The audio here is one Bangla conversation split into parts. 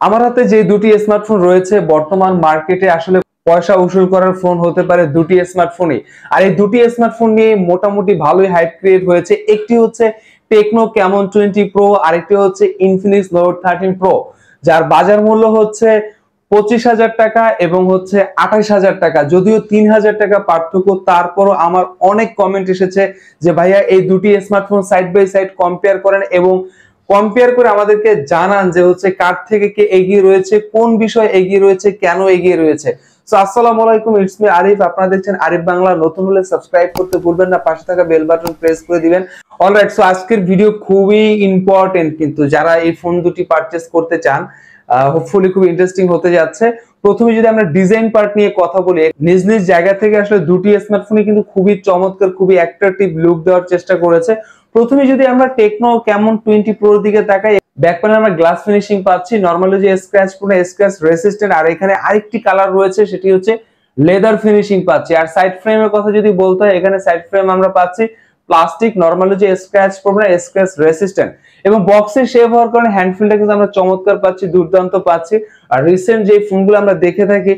আমার হাতে যে দুটি স্মার্টফোন রয়েছে, বর্তমান মার্কেটে আসলে পয়সা উসুল করার ফোন হতে পারে দুটি স্মার্টফোনই আর এই দুটি স্মার্টফোন নিয়ে মোটামুটি ভালোই হাইপ ক্রিয়েট হয়েছে। একটি হচ্ছে টেকনো ক্যামন টোয়েন্টি প্রো আরেকটি হচ্ছে ইনফিনিক্স নোট থার্টিন প্রো যার বাজার মূল্য হচ্ছে পঁচিশ হাজার টাকা এবং হচ্ছে আঠাশ হাজার টাকা। যদিও তিন হাজার টাকা পার্থক্য, তারপরও আমার অনেক কমেন্ট এসেছে যে, ভাইয়া, এই দুটি smartphone side by side compare করেন এবং কম্পেয়ার করে আমাদেরকে জানান যে হচ্ছে কার থেকে কে এগিয়ে রয়েছে, কোন বিষয় এগিয়ে রয়েছে, কেন এগিয়ে রয়েছে। খুবই ইম্পর্টেন্ট কিন্তু যারা এই ফোন দুটি পারচেস করতে চান হোপফুলি খুব ইন্টারেস্টিং হতে যাচ্ছে। প্রথমে যদি আমরা ডিজাইন পার্ট নিয়ে কথা বলি, নিজ নিজ জায়গা থেকে আসলে দুটি স্মার্টফোনে কিন্তু খুবই চমৎকার, খুবই অ্যাট্রাকটিভ লুক দেওয়ার চেষ্টা করেছে। প্রথমে যদি আমরা টেকনো কেমন টোয়েন্টি প্রোর দিকে তাকাই ব্যাক প্যানেল আমরা গ্লাস ফিনিশিং পাচ্ছি। নর্মালি যে স্ক্র্যাচ পুরো স্ক্র্যাচ রেসিস্ট্যান্ট আর এখানে আরেকটি কালার রয়েছে, সেটি হচ্ছে লেদার ফিনিশিং পাচ্ছি। আর সাইড ফ্রেমের কথা যদি বলতে হয়, এখানে সাইড ফ্রেম আমরা পাচ্ছি প্লাস্টিক নর্মালি যে স্ক্র্যাচ পড়বে না স্ক্র্যাচ রেসিস্ট্যান্ট এবং বক্সে শেভ হওয়ার কারণে হ্যান্ডফিলটা কিন্তু আমরা চমৎকার পাচ্ছি, দুর্দান্ত পাচ্ছি। আর রিসেন্ট যে ফোনগুলো আমরা দেখে থাকি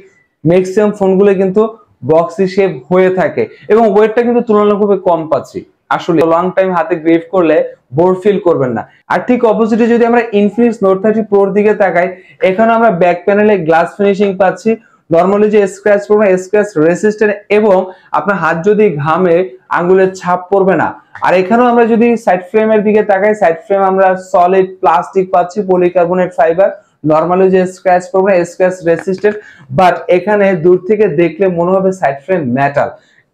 ম্যাক্সিমাম ফোনগুলো কিন্তু বক্সি শেভ হয়ে থাকে। এবং ওয়েটটা কিন্তু তুলনামূলকভাবে কম পাচ্ছি। আসলে লং টাইম হাতে গ্রেভ করলে বোর ফিল করবেন না। আর ঠিক অপোজিটে যদি আমরা ইনফিনিক্স নোট থার্টি প্রোর দিকে তাকাই এখানে আমরা ব্যাক প্যানেলে গ্লাস ফিনিশিং পাচ্ছি। নর্মালি যে স্ক্র্যাচ পড়বে স্ক্র্যাচ রেসিস্ট্যান্ট এবং আপনার হাত যদি ঘামে আঙ্গুলের ছাপ পড়বে না। আর এখানেও আমরা যদি সাইড ফ্রেমের দিকে তাকাই সাইড ফ্রেম আমরা সলিড প্লাস্টিক পাচ্ছি পলিকার্বনেট ফাইবার নর্মালি যে স্ক্র্যাচ পড়বে স্ক্র্যাচ রেসিস্ট্যান্ট বাট এখানে দূর থেকে দেখলে মনে হবে সাইড ফ্রেম মেটাল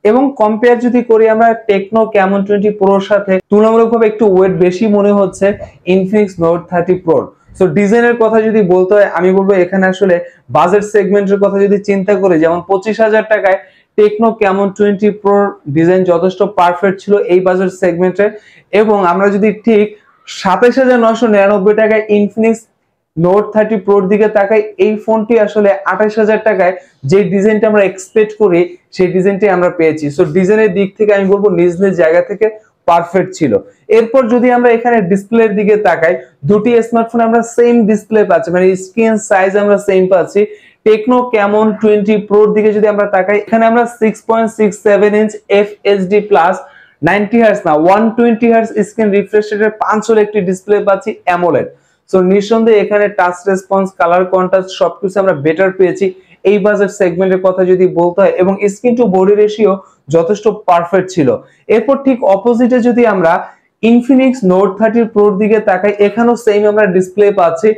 এবং কম্পেয়ার যদি করি আমরা টেকনো ক্যামন টোয়েন্টি প্রোর সাথে, তুলনামূলকভাবে একটু ওয়েট বেশি মনে হচ্ছে ইনফিনিক্স নোট থার্টি প্রোর সো ডিজাইনের কথা যদি বলতে হয়, আমি বলব এখানে আসলে বাজেট সেগমেন্টের কথা যদি চিন্তা করি, যেমন পঁচিশ হাজার টাকায় টেকনো ক্যামন টোয়েন্টি প্রোর ডিজাইন যথেষ্ট পারফেক্ট ছিল এই বাজেট সেগমেন্টে এবং আমরা যদি ঠিক সাতাশ হাজার নশো নিরানব্বই টাকায় ইনফিনিক্স নোট থার্টি প্রোর দিকে তাকাই, এই ফোনটি আসলে আঠাশ হাজার টাকায় যে ডিজাইনটা আমরা এক্সপেক্ট করি, সেই ডিজাইনটি আমরা পেয়েছি। সো ডিজাইনের দিক থেকে আমি বলব নিজ নিজ জায়গা থেকে পারফেক্ট ছিল। এরপর যদি আমরা এখানে ডিসপ্লের দিকে তাকাই, দুটি স্মার্টফোন আমরা সেম ডিসপ্লে পাচ্ছি মানে স্ক্রিন সাইজ আমরা সেম পাচ্ছি। টেকনো ক্যামন টোয়েন্টি প্রোর দিকে যদি আমরা তাকাই, এখানে আমরা six point six seven inch F HD plus ninety hertz না one twenty hertz screen refresh রেটের পাঁচ একটি ডিসপ্লে পাচ্ছি অ্যামোলেড সো নিঃসন্দেহে এখানে টাচ রেসপন্স কালার কন্ট্রাস্ট সবকিছু আমরা বেটার পেয়েছি। এই বাজেট সেগমেন্টের কথা যদি বলতে হয়, এবং স্ক্রিন টু বডি রেশিও যথেষ্ট পারফেক্ট ছিল। এরপর ঠিক অপোজিটে যদি আমরা ইনফিনিক্স নোট থার্টি প্রোর দিকে তাকাই, এখানেও সেম আমরা ডিসপ্লে পাচ্ছি।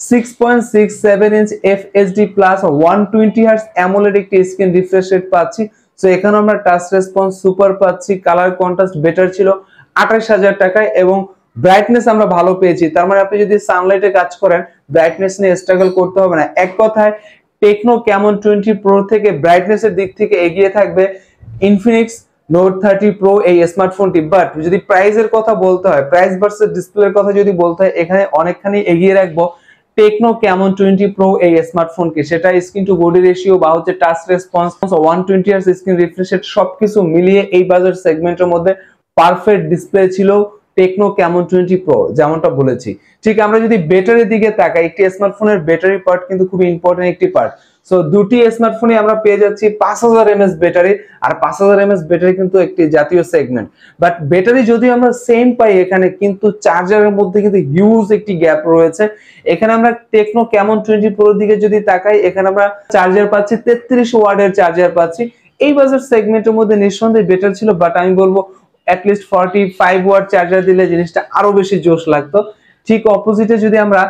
Six point six seven inch F HD plus one twenty hertz AMOLED একটি স্ক্রিন রিফ্রেশ রেট পাচ্ছি। সো এখানে আমরা টাচ রেসপন্স সুপার পাচ্ছি কালার কন্ট্রাস্ট বেটার ছিল। আঠাশ হাজার টাকায় এবং ব্রাইটনেস আমরা ভালো পেয়েছি। তার মানে আপনি যদি সানলাইটে কাজ করেন ব্রাইটনেস নিয়ে স্ট্রাগল করতে হবে না। এক কথায় টেকনো ক্যামন টোয়েন্টি প্রো থেকে ব্রাইটনেস এর দিক থেকে এগিয়ে থাকবে ইনফিনিক্স নোট থার্টি প্রো এই স্মার্টফোনটি বাট যদি প্রাইসের কথা বলতে হয় প্রাইস ভার্সেস ডিসপ্লের কথা যদি বলতে হয়, এখানে অনেকখানি এগিয়ে রাখব টেকনো ক্যামন টোয়েন্টি প্রো এই স্মার্টফোনকে সেটা স্ক্রিন টু বডি রেশিও বা হচ্ছে touch response one twenty screen refresh সবকিছু মিলিয়ে এই বাজার সেগমেন্টের মধ্যে পারফেক্ট ডিসপ্লে ছিল। টেকনো ক্যামন টোয়েন্টি প্রো যেমনটা বলেছি। ঠিক আমরা যদি ব্যাটারির দিকে তাকাই, একটি স্মার্টফোনের ব্যাটারি পার্ট কিন্তু খুব ইম্পর্টেন্ট একটি পার্ট সো দুটি স্মার্টফোনে আমরা পেয়ে যাচ্ছি পাঁচ হাজার এমএস ব্যাটারি আর পাঁচ হাজার এমএস ব্যাটারি কিন্তু একটি জাতীয় সেগমেন্ট বাট ব্যাটারি যদি আমরা সেম পাই এখানে, কিন্তু চার্জারের মধ্যে কিন্তু হিউজ একটি গ্যাপ রয়েছে। এখানে আমরা টেকনো ক্যামন টোয়েন্টি প্রোর দিকে যদি তাকাই, এখানে আমরা চার্জার পাচ্ছি, তেত্রিশ ওয়ার্ডের চার্জার পাচ্ছি। এই বাজার সেগমেন্টের মধ্যে নিঃসন্দেহে বেটার ছিল বাট আমি বলব at least forty five watt charger দিলে জিনিসটা আরও বেশি জোশ লাগতো। ঠিক অপোজিটে যদি আমরা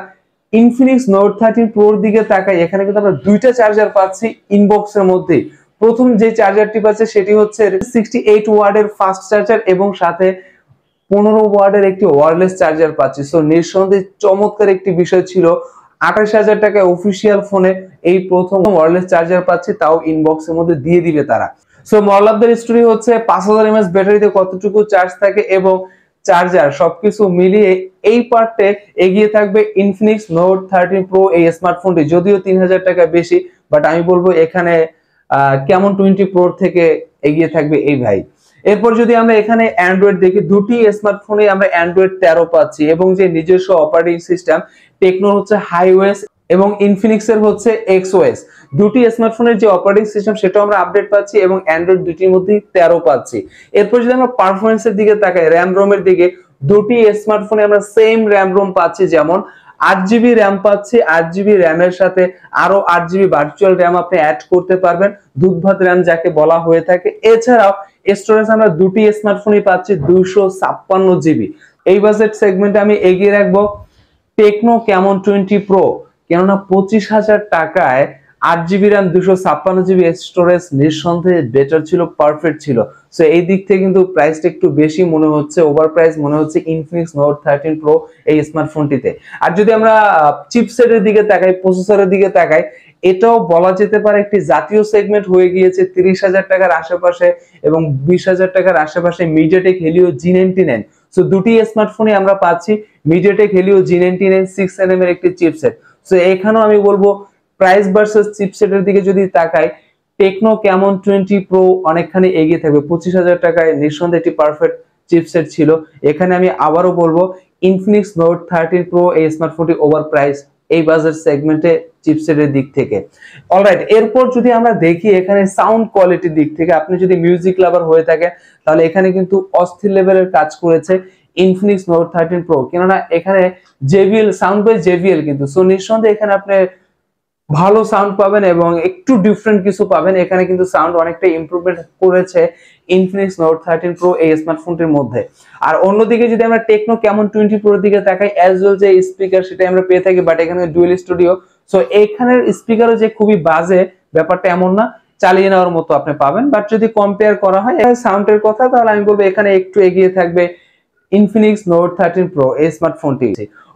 ইনফিনিক্স নোট থার্টিন প্রোর দিকে তাকাই, এখানে কিন্তু আমরা দুইটা চার্জার পাচ্ছি ইনবক্সের মধ্যে প্রথম যে চার্জারটি পাচ্ছে সেটি হচ্ছে সিক্সটি এইট ওয়ার্ডের ফাস্ট চার্জার এবং সাথে পনেরো ওয়ার্ডের একটি ওয়ারলেস চার্জার পাচ্ছি। সো নিঃসন্দেহে চমৎকার একটি বিষয় ছিল, আঠাশ হাজার টাকায় অফিসিয়াল ফোনে এই প্রথম ওয়ারলেস চার্জার পাচ্ছি, তাও ইনবক্সের মধ্যে দিয়ে দিবে তারা। সো মরলাবদের স্টোরি হচ্ছে পাঁচ হাজার এমএস ব্যাটারিতে কতটুকু চার্জ থাকে এবং চার্জার সবকিছু মিলিয়ে এই পার্টে এগিয়ে থাকবে ইনফিনিক্স নোট থার্টিন প্রো এই স্মার্টফোনটি যদিও তিন হাজার টাকা বেশি বাট আমি বলব এখানে কেমন টোয়েন্টি প্রোর থেকে এগিয়ে থাকবে এই ভাই। এরপর যদি আমরা এখানে অ্যান্ড্রয়েড দেখি, দুটি স্মার্টফোনে আমরা অ্যান্ড্রয়েড তেরো পাচ্ছি এবং যে নিজস্ব অপারেটিং সিস্টেম টেকনো হচ্ছে হাইওয়েস এবং ইনফিনিক্স এর হচ্ছে এক্সওএস দুটি স্মার্টফোনের যে অপারেটিং সিস্টেম সেটাও আমরা আপডেট পাচ্ছি এবং অ্যান্ড্রয়েড দুটির মধ্যেই তেরো পাচ্ছি। এরপর যদি আমরা পারফরমেন্সের দিকে তাকাই র্যাম রোমের দিকে, দুটি স্মার্টফোনে আমরা সেম র্যাম রোম পাচ্ছি যেমন আট জিবি র্যাম পাচ্ছি, আট জিবি র্যামের সাথে আরও আট জিবি ভার্চুয়াল র্যাম আপনি অ্যাড করতে পারবেন দুধ ভাত র্যাম যাকে বলা হয়ে থাকে। এছাড়াও স্টোরেজ আমরা দুটি স্মার্টফোনই পাচ্ছি, দুইশো ছাপ্পান্ন জিবি এই বাজেট সেগমেন্টে আমি এগিয়ে রাখব। টেকনো কেমন টোয়েন্টি প্রো কেননা পঁচিশ হাজার টাকায় আট জিবি র্যাম দুশো ছাপ্পান্ন জিবি স্টোরেজ নিঃসন্দেহে বেটার ছিল পারফেক্ট ছিল। সো এই দিক থেকে কিন্তু প্রাইসটা একটু বেশি মনে হচ্ছে ওভার প্রাইস মনে হচ্ছে ইনফিনিক্স নোট থার্টিন প্রো এই স্মার্টফোনটিতে আর যদি আমরা চিপসেটের দিকে তাকাই প্রসেসরের দিকে তাকাই, এটাও বলা যেতে পারে একটি জাতীয় সেগমেন্ট হয়ে গিয়েছে তিরিশ হাজার টাকার আশেপাশে এবং বিশ হাজার টাকার আশেপাশে MediaTek Helio G ninety nine so দুটি স্মার্টফোনে আমরা পাচ্ছি MediaTek Helio G ninety nine six N M এর একটি চিপসেট সো এখানেও আমি বলব প্রাইস ভার্সেস চিপসেটের দিকে যদি তাকাই টেকনো কেমন টোয়েন্টি প্রো অনেকখানি এগিয়ে থাকবে। পঁচিশ হাজার টাকায় নিঃসন্দেহে একটি পারফেক্ট চিপসেট ছিল। এখানে আমি আবারও বলব ইনফিনিক্স নোট থার্টিন প্রো এই স্মার্টফোনটি ওভার প্রাইস এই বাজার সেগমেন্টে চিপসেটের দিক থেকে। অলরাইট এরপর যদি আমরা দেখি এখানে সাউন্ড কোয়ালিটির দিক থেকে, আপনি যদি মিউজিক লাভার হয়ে থাকে তাহলে এখানে কিন্তু অস্থির লেভেলের কাজ করেছে। ইনফিনিক্স নোট থার্টিন প্রো কেননা এখানে জেভিএল সাউন্ড বাই জেভিএল কিন্তু। সো নিঃসন্দেহে এখানে আপনি ভালো সাউন্ড পাবেন এবং একটু ডিফারেন্ট কিছু পাবেন। এখানে কিন্তু সাউন্ড অনেকটা ইমপ্রুভমেন্ট করেছে ইনফিনিক্স নোট থার্টিন প্রো এই স্মার্টফোনটির মধ্যে। আর অন্যদিকে যদি আমরা টেকনো কেমন টোয়েন্টি প্রোর দিকে তাকাই অ্যাজ ওয়েল যে স্পিকার সেটা আমরা পেয়ে থাকি বাট এখানে ডুয়েল স্টুডিও সো এখানের স্পিকারও যে খুবই বাজে, ব্যাপারটা এমন না, চালিয়ে নেওয়ার মতো আপনি পাবেন। বাট যদি কম্পেয়ার করা হয় সাউন্ডের কথা, তাহলে আমি বলব এখানে একটু এগিয়ে থাকবে ইনফিনিক্স নোট থার্টিন প্রো এই স্মার্টফোনটি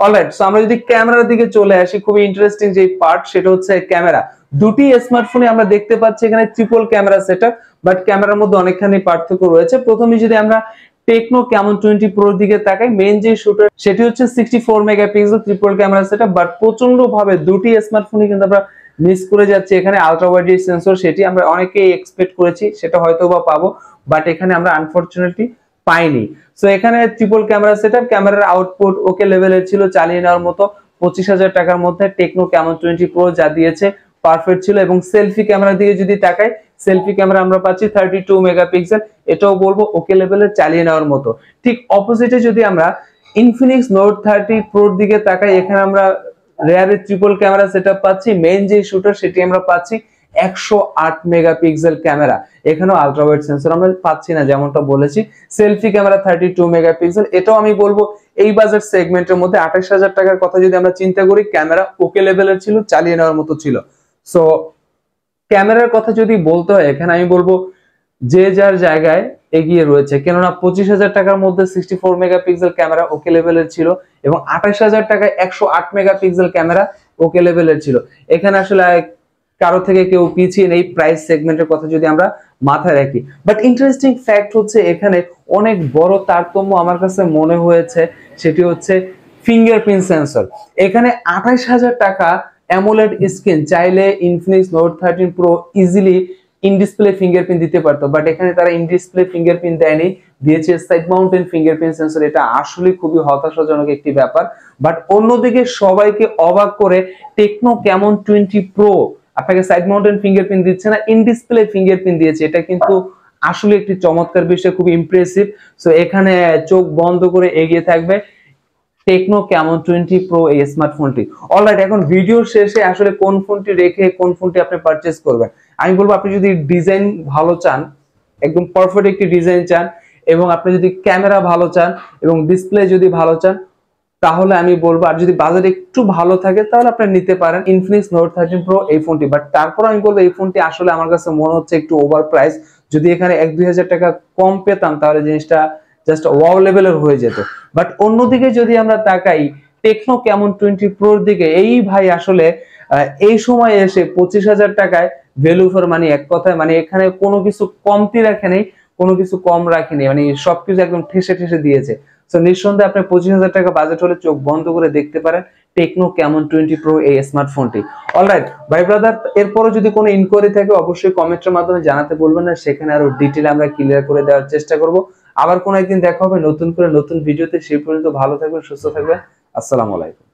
অলরাইট সো আমরা যদি ক্যামেরার দিকে চলে আসি, খুবই ইন্টারেস্টিং যে পার্ট সেটা হচ্ছে ক্যামেরা। দুটি স্মার্টফোনে আমরা দেখতে পাচ্ছি এখানে ট্রিপল ক্যামেরা সেটআপ বাট ক্যামেরার মধ্যে অনেকখানি পার্থক্য রয়েছে। প্রথমে যদি আমরা টেকনো কেমন টোয়েন্টি প্রোর দিকে তাকাই মেন যে শুটার সেটি হচ্ছে sixty four megapixel triple camera setup but প্রচণ্ড ভাবে দুটি স্মার্টফোনে কিন্তু আমরা মিস করে যাচ্ছি। এখানে আলট্রা ওয়াইড সেন্সর সেটি আমরা অনেকেই এক্সপেক্ট করেছি, সেটা হয়তো বা পাবো বাট এখানে আমরা আনফরচুনেটলি পাইনি। সো এখানে ট্রিপল ক্যামেরা সেটআপ ক্যামেরার আউটপুট ওকে লেভেলের ছিল, চালিয়ে নেওয়ার মতো পঁচিশ হাজার টাকার মধ্যে টেকনো কেমন টোয়েন্টি প্রো যা দিয়েছে পারফেক্ট ছিল এবং সেলফি ক্যামেরা দিয়ে যদি তাকাই সেলফি ক্যামেরা আমরা পাচ্ছি থার্টি টু মেগাপিক্সেল এটাও বলব ওকে লেভেলের চালিয়ে নেওয়ার মতো। ঠিক অপোজিটে যদি আমরা ইনফিনিক্স নোট থার্টি প্রোর দিকে তাকাই, এখানে আমরা রেয়ারের ট্রিপল ক্যামেরা সেটআপ পাচ্ছি মেইন যে শুটার সেটি আমরা পাচ্ছি একশো আট মেগাপিক্সেল ক্যামেরা। এখানেও আলট্রা ওয়াইড সেন্সর আমরা পাচ্ছি না, যেমনটা বলেছি। Selfie camera thirty two megapixel. এটাও আমি বলব, এই বাজার সেগমেন্টের মধ্যে আঠাশ হাজার টাকার কথা যদি আমরা চিন্তা করি, ক্যামেরা ওকে লেভেলের ছিল, চালিয়ে নেওয়ার মতো ছিল। সো ক্যামেরার কথা যদি বলতে হয়, এখানে আমি বলব, যে যার জায়গায় এগিয়ে রয়েছে, কেননা পঁচিশ হাজার টাকার মধ্যে sixty four megapixel camera okay লেভেলের ছিল এবং আঠাশ হাজার টাকায় একশো আট মেগাপিক্সেল ক্যামেরা ওকে লেভেলের ছিল। এখানে আসলে কারও থেকে কেউ পিছিয়ে নেই প্রাইস সেগমেন্টের কথা যদি আমরা মাথায় রাখি। বাট ইন্টারেস্টিং ফ্যাক্ট হচ্ছে এখানে অনেক বড় তারতম্য আমার কাছে মনে হয়েছে, সেটি হচ্ছে ফিঙ্গারপ্রিন্ট সেন্সর এখানে আঠাইশ হাজার টাকা অ্যামোলেড স্ক্রিন চাইলে Infinix note thirteen pro easily in display fingerprint দিতে পারতো। বাট এখানে তারা ইন ডিসপ্লে ফিঙ্গারপ্রিন্ট দেয়নি, দিয়েছে সাইড মাউন্টেন ফিঙ্গারপ্রিন্ট সেন্সর এটা আসলে খুবই হতাশাজনক একটি ব্যাপার। বাট অন্যদিকে সবাইকে অবাক করে টেকনো কেমন টোয়েন্টি প্রো আপনাকে সাইড মাউন্টেন ফিঙ্গারপ্রিন্ট দিচ্ছে না ইন ডিসপ্লে ফিঙ্গারপ্রিন্ট দিয়েছে। এটা কিন্তু আসলে একটি চমৎকার বিষয় খুব ইমপ্রেসিভ সো এখানে চোখ বন্ধ করে এগিয়ে থাকবে টেকনো কেমন টোয়েন্টি প্রো এই স্মার্টফোনটি অলরাইট এখন ভিডিও শেষে আসলে কোন ফোনটি রেখে কোন ফোনটি আপনি পারচেস করবেন? আমি বলব, আপনি যদি ডিজাইন ভালো চান, একদম পারফেক্ট একটি ডিজাইন চান, এবং আপনি যদি ক্যামেরা ভালো চান, এবং ডিসপ্লে যদি ভালো চান তাহলে আমি বলব, আর যদি বাজার একটু ভালো থাকে, তাহলে আপনি নিতে পারেন ইনফিনিক্স নোট থার্টিন প্রো এই ফোনটি বাট তারপর আমি বলব, এই ফোনটি আসলে আমার কাছে মনে হচ্ছে একটু ওভার প্রাইস যদি এখানে এক দুই হাজার টাকা কম পেতাম, তাহলে জিনিসটা জাস্ট ওয়াও লেভেলের হয়ে যেত। বাট অন্যদিকে যদি আমরা তাকাই টেকনো কেমন টোয়েন্টি প্রোর দিকে? এই ভাই আসলে এই সময় এসে পঁচিশ হাজার টাকায় ভ্যালু ফর মানি এক কথায় মানে এখানে কোনো কিছু কমতি রাখে নেই কোনো কিছু কম রাখেনি। মানে সবকিছু একদম ঠেসে ঠেসে দিয়েছে। তো নিঃসন্দেহে আপনি পঁচিশ হাজার টাকা বাজেট হলে চোখ বন্ধ করে দেখতে পারেন টেকনো কেমন টোয়েন্টি প্রো এই স্মার্টফোনটি অলরাইট ভাই ব্রাদার এরপরও যদি কোনো ইনকোয়ারি থাকে অবশ্যই কমেন্টের মাধ্যমে জানাতে বলবেন না, সেখানে আরও ডিটেল আমরা ক্লিয়ার করে দেওয়ার চেষ্টা করব। আবার কোনো একদিন দেখা হবে নতুন করে নতুন ভিডিওতে সেই পর্যন্ত ভালো থাকবেন, সুস্থ থাকবেন। আসসালামু আলাইকুম।